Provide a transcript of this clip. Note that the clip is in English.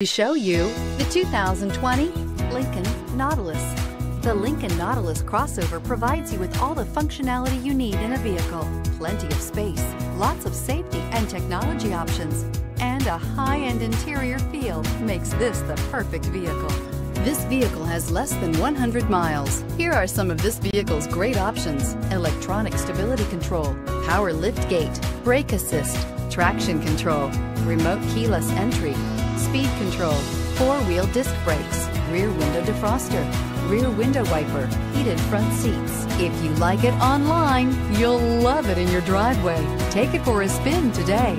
To show you the 2020 Lincoln Nautilus. The Lincoln Nautilus crossover provides you with all the functionality you need in a vehicle. Plenty of space, lots of safety and technology options, and a high-end interior feel makes this the perfect vehicle. This vehicle has less than 100 miles. Here are some of this vehicle's great options. Electronic stability control, power lift gate, brake assist, traction control, remote keyless entry, speed control, four-wheel disc brakes, rear window defroster, rear window wiper, heated front seats. If you like it online, you'll love it in your driveway. Take it for a spin today.